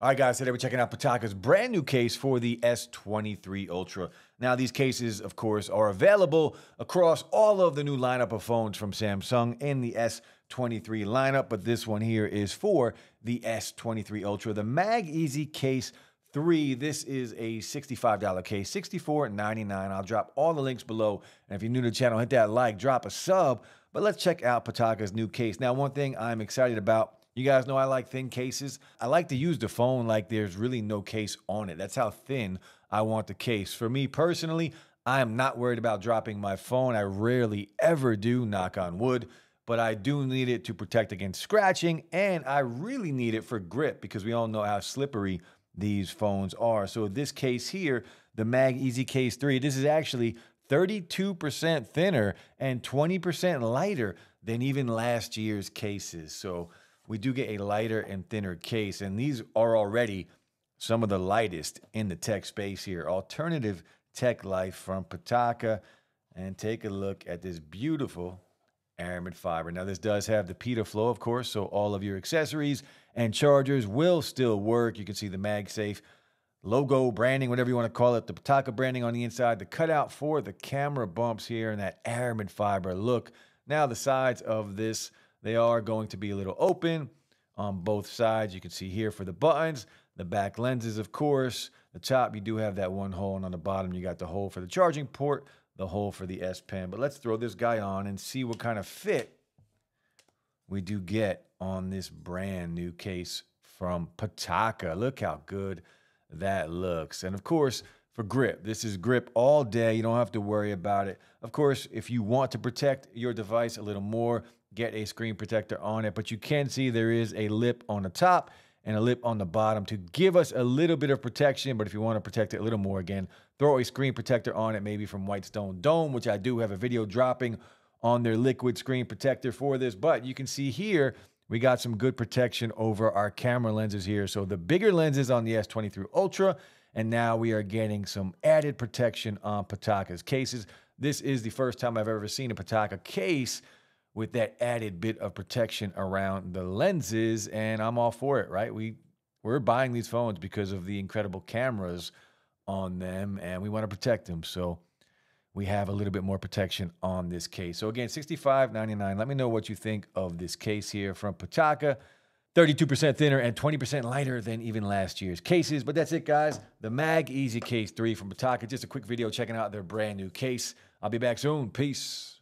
All right, guys, today we're checking out Pitaka's brand new case for the S23 Ultra. Now, these cases, of course, are available across all of the new lineup of phones from Samsung in the S23 lineup, but this one here is for the S23 Ultra, the MagEZ Case 3. This is a $65 case, $64.99. I'll drop all the links below. And if you're new to the channel, hit that like, drop a sub. But let's check out Pitaka's new case. Now, one thing I'm excited about you guys know I like thin cases. I like to use the phone like there's really no case on it. That's how thin I want the case. For me personally, I am not worried about dropping my phone. I rarely ever do, knock on wood, but I do need it to protect against scratching, and I really need it for grip because we all know how slippery these phones are. So this case here, the MagEZ Case 3, this is actually 32% thinner and 20% lighter than even last year's cases. So we do get a lighter and thinner case, and these are already some of the lightest in the tech space here. Alternative Tech Life from Pitaka, And take a look at this beautiful aramid fiber. Now, this does have the PetaFlow, of course, so all of your accessories and chargers will still work. You can see the MagSafe logo, branding, whatever you want to call it, the Pitaka branding on the inside, the cutout for the camera bumps here, and that aramid fiber look. Now, the sides of this they are going to be a little open on both sides. You can see here for the buttons, the back lenses, of course. The top, you do have that one hole, and on the bottom, you got the hole for the charging port, the hole for the S Pen. But let's throw this guy on and see what kind of fit we do get on this brand new case from Pitaka. Look how good that looks. And of course, for grip, this is grip all day. You don't have to worry about it. Of course, if you want to protect your device a little more, get a screen protector on it, but you can see there is a lip on the top and a lip on the bottom to give us a little bit of protection. But if you want to protect it a little more, again, throw a screen protector on it, maybe from Whitestone Dome, which I do have a video dropping on their liquid screen protector for this. But you can see here, we got some good protection over our camera lenses here. So the bigger lenses on the S23 Ultra, and now we are getting some added protection on Pitaka's cases. This is the first time I've ever seen a Pataka case with that added bit of protection around the lenses and I'm all for it, right? We we're buying these phones because of the incredible cameras on them and we want to protect them. So we have a little bit more protection on this case. So again, 65.99. Let me know what you think of this case here from Pitaka. 32% thinner and 20% lighter than even last year's cases. But that's it, guys. The MagEZ Case 3 from Pitaka. Just a quick video checking out their brand new case. I'll be back soon. Peace.